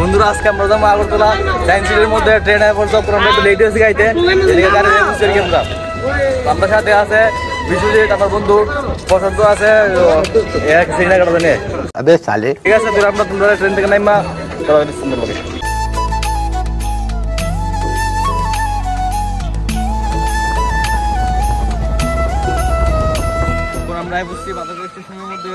বন্ধুরা আজকে আমরা যাব আগরতলা। সায়েন্স সিটির মধ্যে ট্রেনে পড়তো আমরা একটু লেট হয়েছি গাইতে এদিকে গাড়ি বুঝতে আমরা আমরা সাথে আছে বিশ্বজিৎ আমার বন্ধু পছন্দ আছে এক সিগনা কাটা জানে আবে সালে। ঠিক আছে তোরা আমরা তোমরা ট্রেন থেকে নাইমা তোরা সুন্দর লাগে আমরা বুঝছি বাজার স্টেশনের মধ্যে।